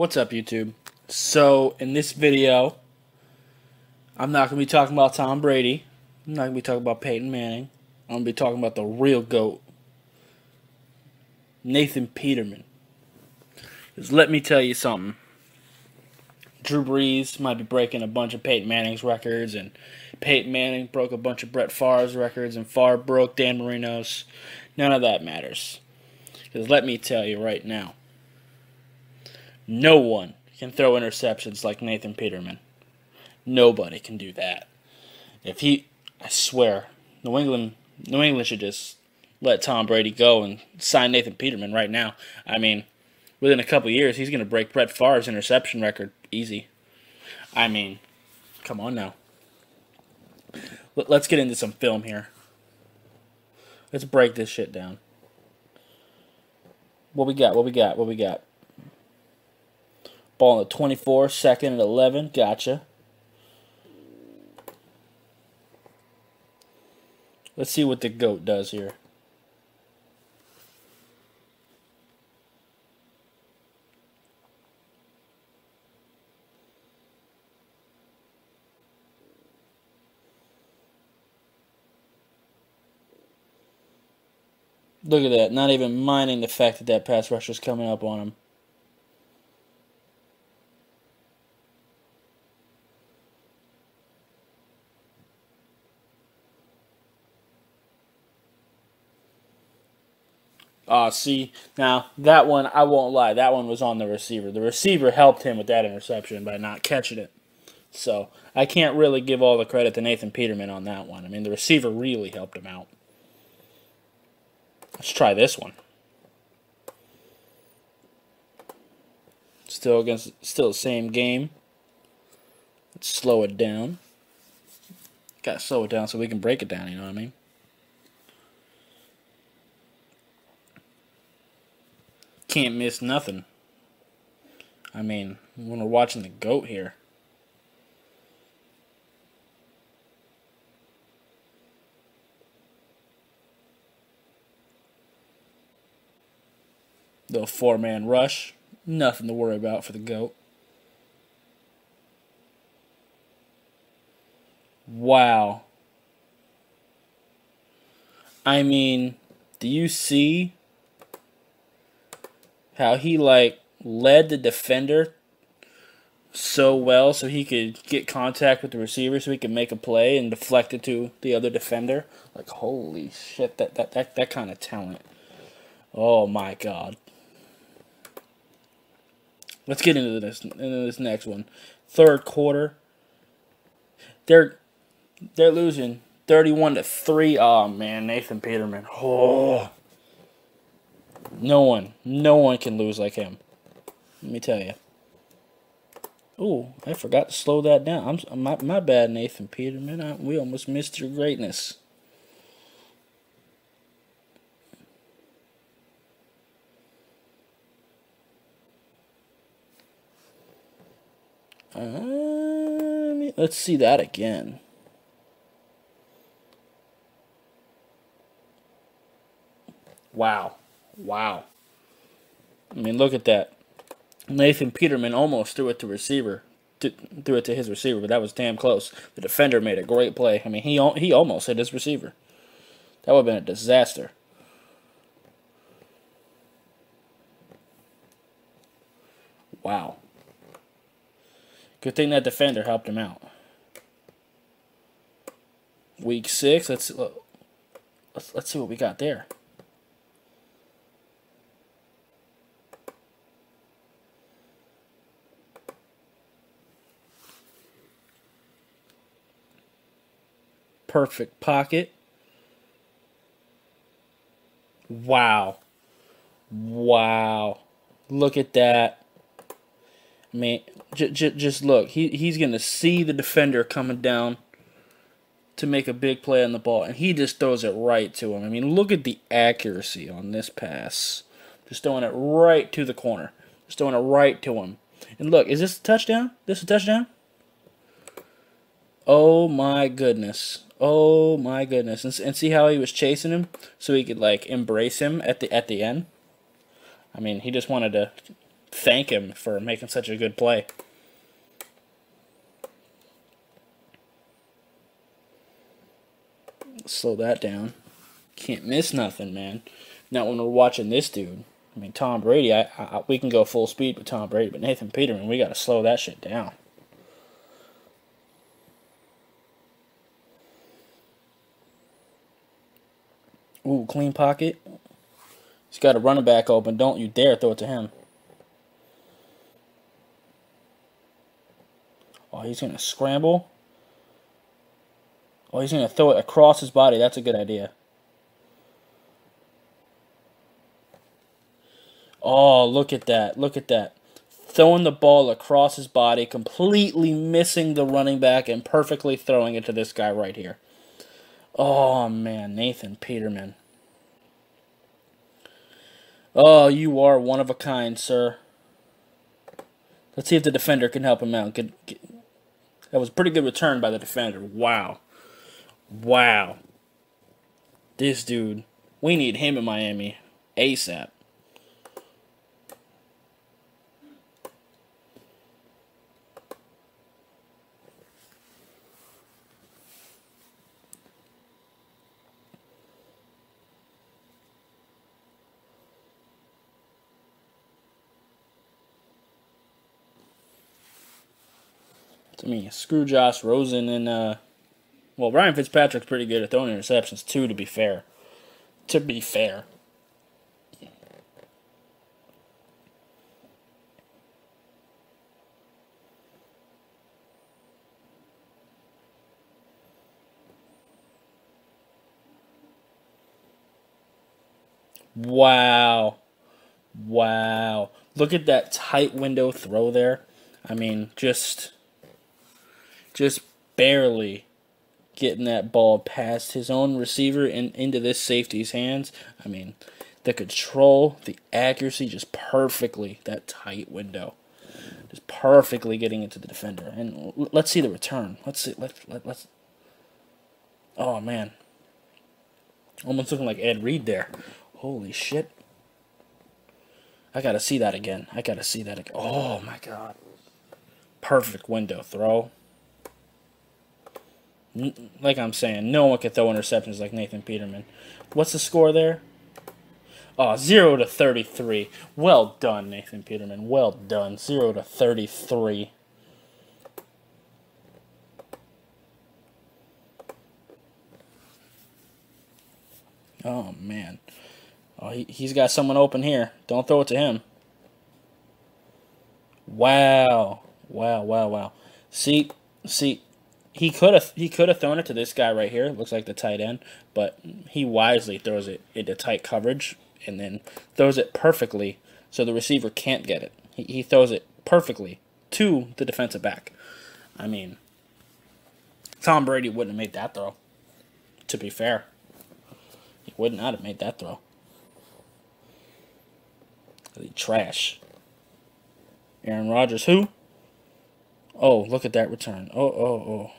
What's up, YouTube? So, in this video, I'm not going to be talking about Tom Brady. I'm not going to be talking about Peyton Manning. I'm going to be talking about the real GOAT, Nathan Peterman. Because let me tell you something. Drew Brees might be breaking a bunch of Peyton Manning's records, and Peyton Manning broke a bunch of Brett Favre's records, and Favre broke Dan Marino's. None of that matters. Because let me tell you right now, no one can throw interceptions like Nathan Peterman. Nobody can do that. If he, I swear, New England, New England should just let Tom Brady go and sign Nathan Peterman right now. I mean, within a couple years, he's going to break Brett Favre's interception record easy. I mean, come on now. Let's get into some film here. Let's break this shit down. What we got? What we got? What we got? Ball on the 24, second and 11. Gotcha. Let's see what the GOAT does here. Look at that. Not even minding the fact that that pass rush is coming up on him. Uh, see, now that one, I won't lie, that one was on the receiver. The receiver helped him with that interception by not catching it. So I can't really give all the credit to Nathan Peterman on that one. I mean, the receiver really helped him out. Let's try this one. Still against, still the same game. Let's slow it down. Gotta slow it down so we can break it down, you know what I mean? Can't miss nothing. I mean, when we're watching the GOAT here. The four man rush. Nothing to worry about for the GOAT. Wow. I mean, do you see how he like led the defender so well so he could get contact with the receiver so he could make a play and deflect it to the other defender. Like holy shit, that that that, that kind of talent. Oh my god. Let's get into this into this next one. Third quarter. They're they're losing 31 to 3. Oh man, Nathan Peterman. Oh. No one, no one can lose like him. Let me tell you. Oh, I forgot to slow that down. I'm my my bad, Nathan Peterman. I, we almost missed your greatness. Uh, let's see that again. Wow. Wow. I mean, look at that. Nathan Peterman almost threw it to receiver, threw it to his receiver, but that was damn close. The defender made a great play. I mean, he he almost hit his receiver. That would have been a disaster. Wow. Good thing that defender helped him out. Week six. Let's let's let's see what we got there. Perfect pocket. Wow. Wow. Look at that. I mean, j- j- just look. He he's going to see the defender coming down to make a big play on the ball, and he just throws it right to him. I mean, look at the accuracy on this pass. Just throwing it right to the corner. Just throwing it right to him. And look, is this a touchdown? This is a touchdown? Oh my goodness. Oh my goodness! And, and see how he was chasing him, so he could like embrace him at the at the end. I mean, he just wanted to thank him for making such a good play. Slow that down. Can't miss nothing, man. Not when we're watching this dude. I mean, Tom Brady, I, I, we can go full speed with Tom Brady, but Nathan Peterman, we got to slow that shit down. Ooh, clean pocket. He's got a running back open. Don't you dare throw it to him. Oh, he's going to scramble. Oh, he's going to throw it across his body. That's a good idea. Oh, look at that. Look at that. Throwing the ball across his body, completely missing the running back, and perfectly throwing it to this guy right here. Oh, man. Nathan Peterman. Oh, you are one of a kind, sir. Let's see if the defender can help him out. That was pretty good return by the defender. Wow. Wow. This dude, we need him in Miami ASAP. I mean, screw Josh Rosen and uh, well, Ryan Fitzpatrick's pretty good at throwing interceptions too. To be fair, to be fair. Wow. Wow. Look at that tight window throw there. I mean, just just barely getting that ball past his own receiver and into this safety's hands. I mean, the control, the accuracy, just perfectly that tight window, just perfectly getting into the defender. And let's see the return. Let's see. Let let let's. Oh man, almost looking like Ed Reed there. Holy shit! I gotta see that again. I gotta see that again. Oh my god! Perfect window throw like I'm saying, no one can throw interceptions like Nathan Peterman. What's the score there? Oh, 0 to 33. Well done, Nathan Peterman. Well done. 0 to 33. Oh, man. Oh, he, he's got someone open here. Don't throw it to him. Wow. Wow, wow, wow. See, see, he could have he could have thrown it to this guy right here. Looks like the tight end, but he wisely throws it into tight coverage and then throws it perfectly so the receiver can't get it. He, he throws it perfectly to the defensive back. I mean, Tom Brady wouldn't have made that throw. To be fair, he would not have made that throw. Trash. Aaron Rodgers, who? Oh, look at that return. Oh, oh, oh.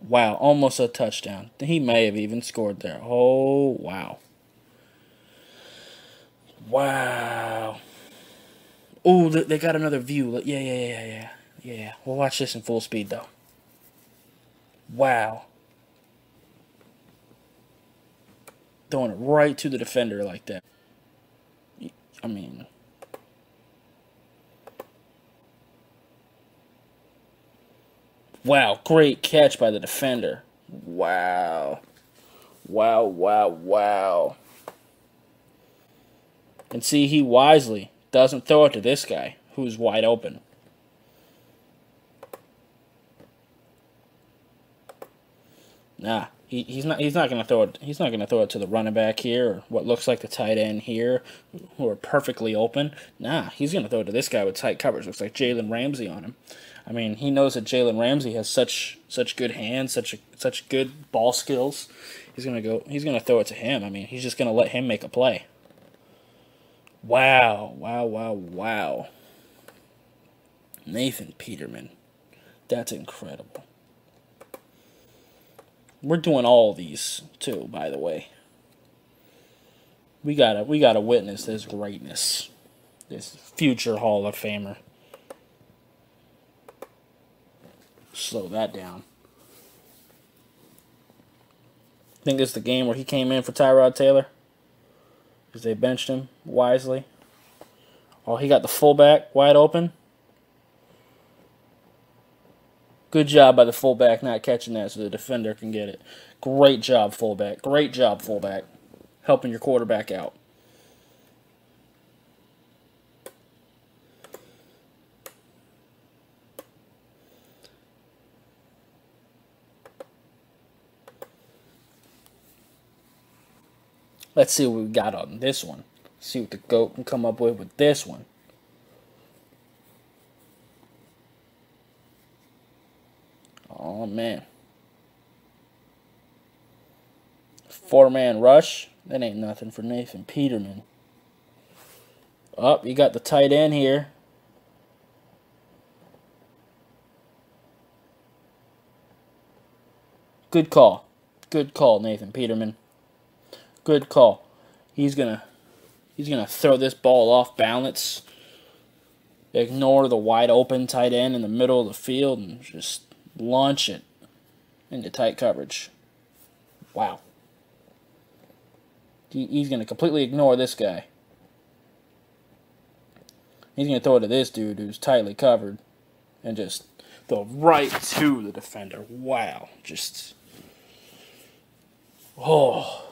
Wow, almost a touchdown. He may have even scored there. Oh, wow. Wow. Oh, they got another view. Yeah, yeah, yeah, yeah. Yeah, we'll watch this in full speed, though. Wow. Throwing it right to the defender like that. I mean... Wow, great catch by the defender. Wow. Wow, wow, wow. And see, he wisely doesn't throw it to this guy who's wide open. Nah, he, he's not he's not gonna throw it he's not gonna throw it to the running back here or what looks like the tight end here who are perfectly open. Nah, he's gonna throw it to this guy with tight coverage. Looks like Jalen Ramsey on him. I mean, he knows that Jalen Ramsey has such such good hands, such a, such good ball skills. He's gonna go. He's gonna throw it to him. I mean, he's just gonna let him make a play. Wow! Wow! Wow! Wow! Nathan Peterman, that's incredible. We're doing all these too, by the way. We gotta we gotta witness this greatness. This future Hall of Famer. Slow that down. think it's the game where he came in for Tyrod Taylor? Because they benched him wisely. Oh, he got the fullback wide open. Good job by the fullback not catching that so the defender can get it. Great job, fullback. Great job, fullback. Helping your quarterback out. Let's see what we got on this one. See what the GOAT can come up with with this one. Oh, man. Four man rush. That ain't nothing for Nathan Peterman. Up, oh, you got the tight end here. Good call. Good call, Nathan Peterman. Good call. He's gonna he's gonna throw this ball off balance. Ignore the wide open tight end in the middle of the field and just launch it into tight coverage. Wow. He's going to completely ignore this guy. He's going to throw it to this dude who's tightly covered and just throw right to the defender. Wow. Just. Oh.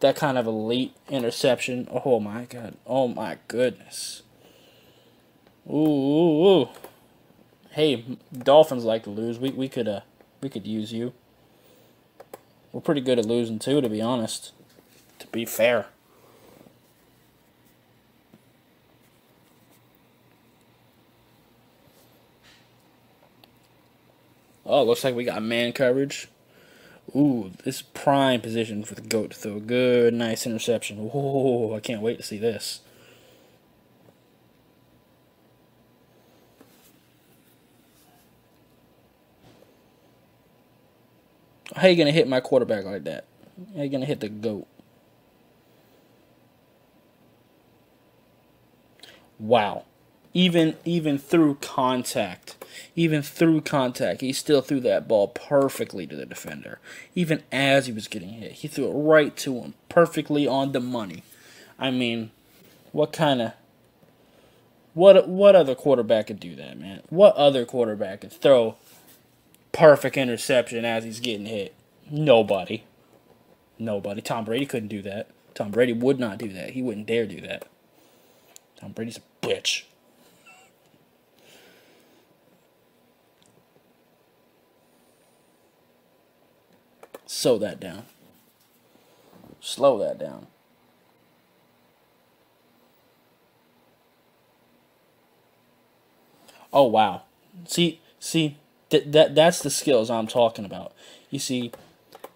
That kind of elite interception. Oh my god. Oh my goodness. Ooh, ooh, ooh hey, Dolphins like to lose. We we could uh we could use you. We're pretty good at losing too, to be honest. To be fair. Oh, looks like we got man coverage. Ooh, this prime position for the GOAT to throw a good, nice interception. Whoa, I can't wait to see this. How you gonna hit my quarterback like that? How you gonna hit the goat? Wow. Even even through contact, even through contact, he still threw that ball perfectly to the defender. Even as he was getting hit, he threw it right to him, perfectly on the money. I mean, what kind of what what other quarterback could do that, man? What other quarterback could throw perfect interception as he's getting hit. Nobody. Nobody. Tom Brady couldn't do that. Tom Brady would not do that. He wouldn't dare do that. Tom Brady's a bitch. Slow that down. Slow that down. Oh wow. See see that, that that's the skills I'm talking about. You see,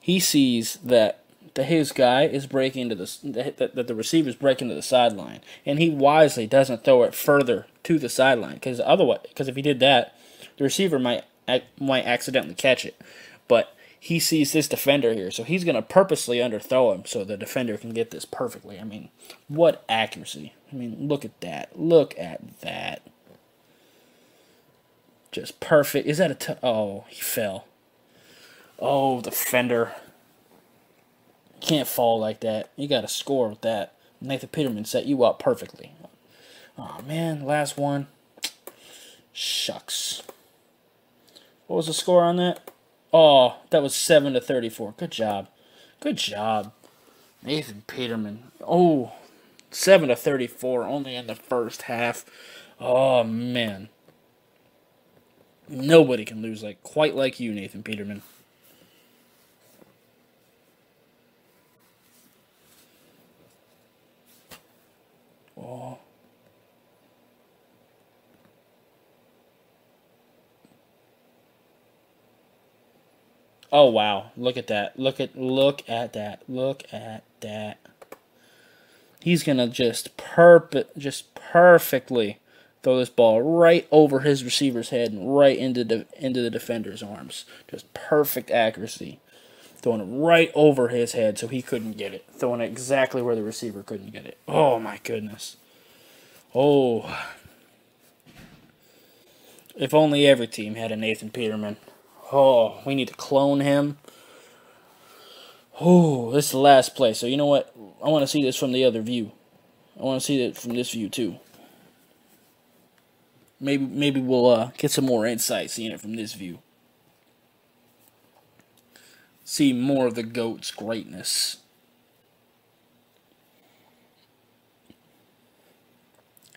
he sees that the, his guy is breaking to the that, that the receiver's breaking to the sideline, and he wisely doesn't throw it further to the sideline because otherwise, because if he did that, the receiver might might accidentally catch it. But he sees this defender here, so he's going to purposely underthrow him so the defender can get this perfectly. I mean, what accuracy! I mean, look at that! Look at that! Just perfect. Is that a t- oh, he fell. Oh, the fender. Can't fall like that. You got to score with that. Nathan Peterman set you up perfectly. Oh man, last one. Shucks. What was the score on that? Oh, that was 7 to 34. Good job. Good job. Nathan Peterman. Oh, 7 to 34 only in the first half. Oh man. Nobody can lose like quite like you, Nathan Peterman. Oh. Oh wow, look at that. Look at look at that. Look at that. He's going to just perp just perfectly throw this ball right over his receiver's head and right into the into the defender's arms. Just perfect accuracy. Throwing it right over his head so he couldn't get it. Throwing it exactly where the receiver couldn't get it. Oh my goodness. Oh. If only every team had a Nathan Peterman. Oh, we need to clone him. Oh, this is the last play. So you know what? I want to see this from the other view. I want to see it from this view too. Maybe maybe we'll uh, get some more insight seeing it from this view. See more of the goat's greatness.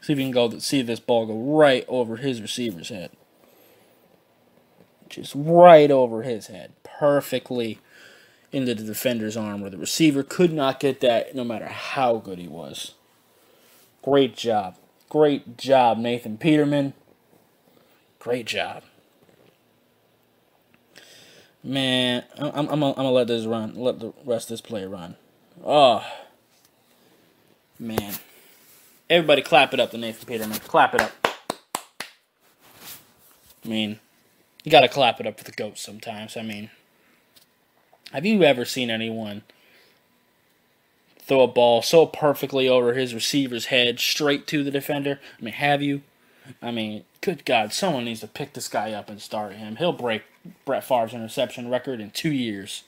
See if you can go see this ball go right over his receiver's head. Just right over his head. Perfectly into the defender's arm where the receiver could not get that no matter how good he was. Great job. Great job, Nathan Peterman. Great job. Man, I'm, I'm, I'm, gonna, let this run. Let the rest of this play run. Oh. Man. Everybody clap it up to Nathan Peterman. Clap it up. I mean, you gotta clap it up for the GOAT sometimes. I mean, have you ever seen anyone throw a ball so perfectly over his receiver's head straight to the defender? I mean, have you? I mean, good God, someone needs to pick this guy up and start him. He'll break Brett Favre's interception record in two years.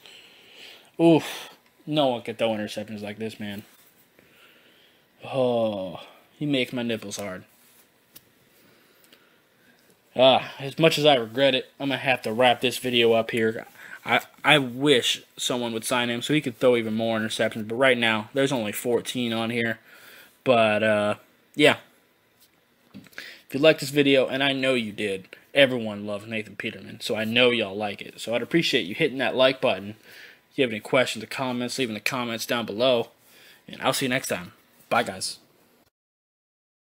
Oof. No one can throw interceptions like this, man. Oh, he makes my nipples hard. Ah, as much as I regret it, I'm going to have to wrap this video up here. I, I wish someone would sign him so he could throw even more interceptions. But right now, there's only 14 on here. But, uh, yeah. If you liked this video, and I know you did, everyone loves Nathan Peterman. So I know y'all like it. So I'd appreciate you hitting that like button. If you have any questions or comments, leave in the comments down below. And I'll see you next time. Bye, guys.